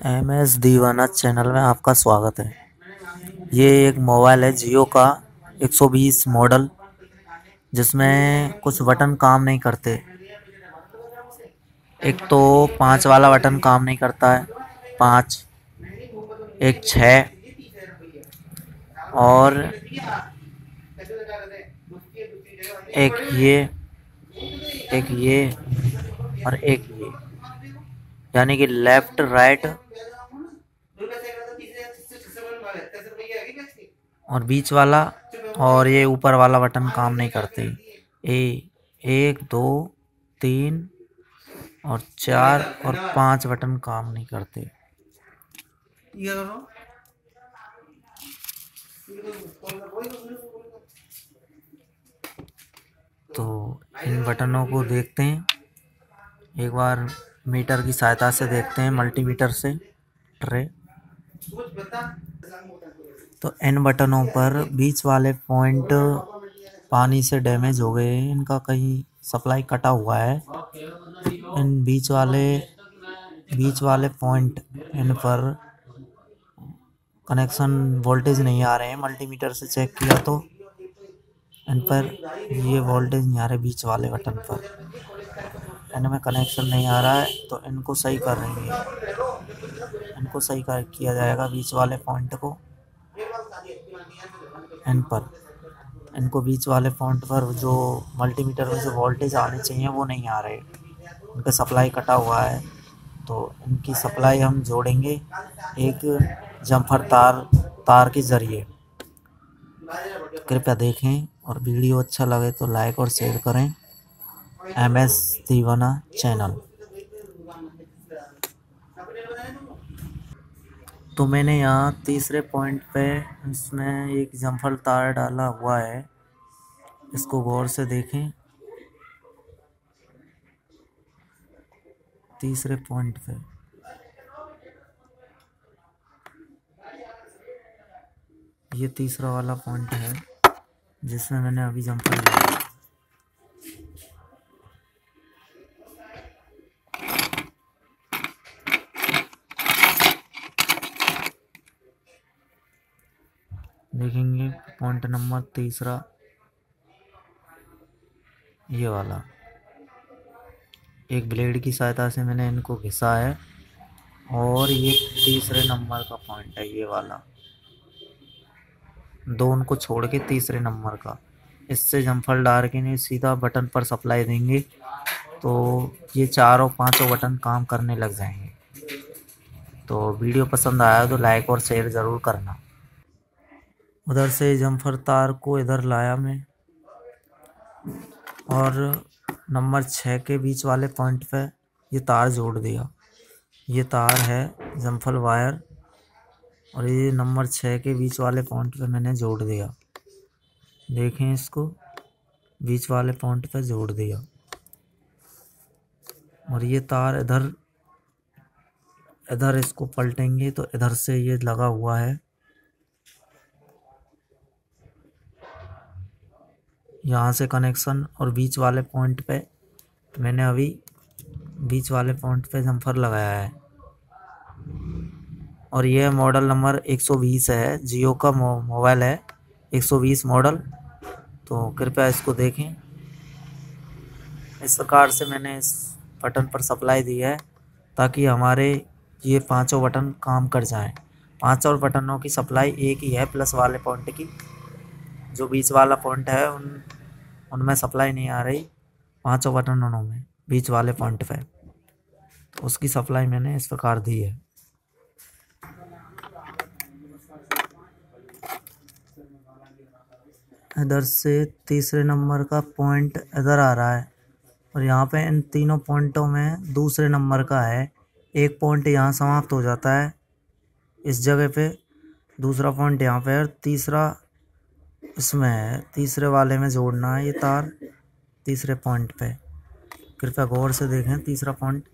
M S दीवाना channel में आपका स्वागत है। ये एक मोबाइल है, जियो का 120 मॉडल, जिसमें कुछ बटन काम नहीं करते। एक तो पाँच वाला बटन काम नहीं करता है, पाँच, एक छ और एक ये एक ये और एक ये। यानी कि लेफ़्ट, राइट। और बीच वाला, और ये ऊपर वाला बटन काम नहीं करते। ए, एक, दो, तीन, और चार, और पाँच बटन काम नहीं करते। तो इन बटनों को देखते हैं। एक बार मीटर की सहायता से देखते हैं मल्टीमीटर से, ट्रे। तो इन बटनों पर बीच वाले पॉइंट पानी से डैमेज हो गए, इनका कहीं सप्लाई कटा हुआ है। इन बीच वाले बीच वाले पॉइंट इन पर कनेक्शन वोल्टेज नहीं आ रहे हैं मल्टीमीटर से चेक किया तो इन पर ये वोल्टेज नहीं आ रहे बीच वाले बटन पर। इनमें कनेक्शन नहीं आ रहा है तो इनको सही कर रही है इनको सही कर, किया जाएगा बीच वाले पॉइंट को। इन पर। इनको बीच वाले पॉइंट पर जो मल्टीमीटर में जो वोल्टेज आने चाहिए, वो नहीं आ रहे। उनका सप्लाई कटा हुआ है तो इनकी सप्लाई हम जोड़ेंगे एक जम्फर तार तार के ज़रिए। कृपया देखें और वीडियो अच्छा लगे तो लाइक और शेयर करें। एम एस दीवाना चैनल तो मैंने यहाँ तीसरे पॉइंट पे इसमें एक जम्फल तार डाला हुआ है। इसको गौर से देखें। तीसरे पॉइंट पे। ये तीसरा वाला पॉइंट है, जिसमें मैंने अभी जम्फल लिया देखेंगे। पॉइंट नंबर तीसरा। ये वाला। एक ब्लेड की सहायता से मैंने इनको घिसा है। और ये तीसरे नंबर का पॉइंट है, ये वाला। दो उनको छोड़ के तीसरे नंबर का। इससे जम्फल डाल के नहीं, सीधा बटन पर सप्लाई देंगे। तो ये चारों, पाँचों बटन काम करने लग जाएँगे। तो वीडियो पसंद आया तो लाइक और शेयर ज़रूर करना। उधर से जम्फर तार को इधर लाया मैं। और नंबर छः के बीच वाले पॉइंट पे ये तार जोड़ दिया। ये तार है जम्फल वायर और ये नंबर छः के बीच वाले पॉइंट पे मैंने जोड़ दिया। देखें इसको, बीच वाले पॉइंट पे जोड़ दिया। और ये तार इधर इधर इसको पलटेंगे तो इधर से ये लगा हुआ है। यहाँ से कनेक्शन और बीच वाले पॉइंट पे मैंने अभी बीच वाले पॉइंट पे जम्फर लगाया है। और यह मॉडल नंबर 120 है जियो का मोबाइल है 120 मॉडल तो कृपया इसको देखें। इस प्रकार से मैंने इस बटन पर सप्लाई दी है, ताकि हमारे ये पाँचों बटन काम कर जाएँ। पाँचों बटनों की सप्लाई एक ही है प्लस वाले पॉइंट की। जो बीच वाला पॉइंट है, उन उनमें सप्लाई नहीं आ रही। पाँचों बटनों में बीच वाले पॉइंट पे। उसकी सप्लाई मैंने इस प्रकार दी है। इधर से तीसरे नंबर का पॉइंट इधर आ रहा है। और यहाँ पे इन तीनों पॉइंटों में दूसरे नंबर का है। एक पॉइंट यहाँ समाप्त हो जाता है। इस जगह पे दूसरा पॉइंट यहाँ पे और तीसरा इसमें तीसरे वाले में जोड़ना है ये तार, तीसरे पॉइंट पे। कृपया गौर से देखें तीसरा पॉइंट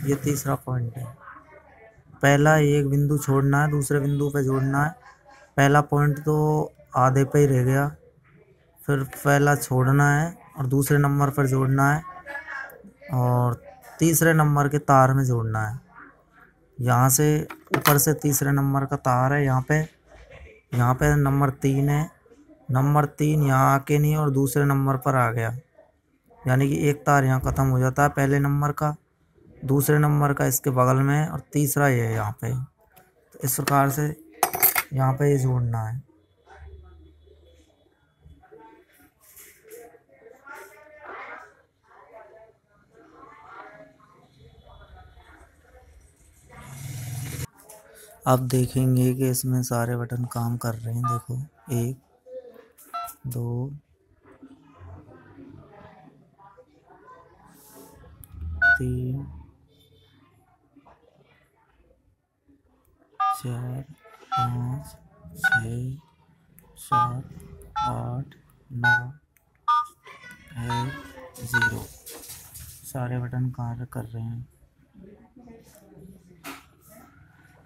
ये तीसरा पॉइंट है। पहला एक बिंदु छोड़ना है, दूसरे बिंदु पे जोड़ना है। पहला पॉइंट तो आधे पे ही रह गया। फिर पहला छोड़ना है और दूसरे नंबर पर जोड़ना है और तीसरे नंबर के तार में जोड़ना है। यहाँ से ऊपर से तीसरे नंबर का तार है, यहाँ पे यहाँ पे नंबर तीन है। नंबर तीन यहाँ आके नहीं और दूसरे नंबर पर आ गया। यानी कि एक तार यहाँ ख़त्म हो जाता है पहले नंबर का। दूसरे नंबर का इसके बगल में और तीसरा ये है यहाँ पे। तो इस प्रकार से यहाँ पे ये जोड़ना है। अब देखेंगे कि इसमें सारे बटन काम कर रहे हैं। देखो, एक, दो, तीन चार, पाँच, छ, सात, आठ, नौ, एक, ज़ीरो। सारे बटन कार्य कर रहे हैं।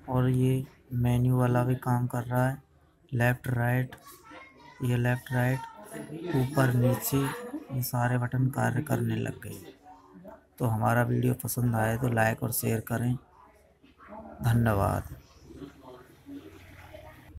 और ये मेन्यू वाला भी काम कर रहा है। लेफ़्ट, राइट, ये लेफ़्ट, राइट, ऊपर, नीचे, ये सारे बटन कार्य करने लग गए। तो हमारा वीडियो पसंद आए तो लाइक और शेयर करें। धन्यवाद।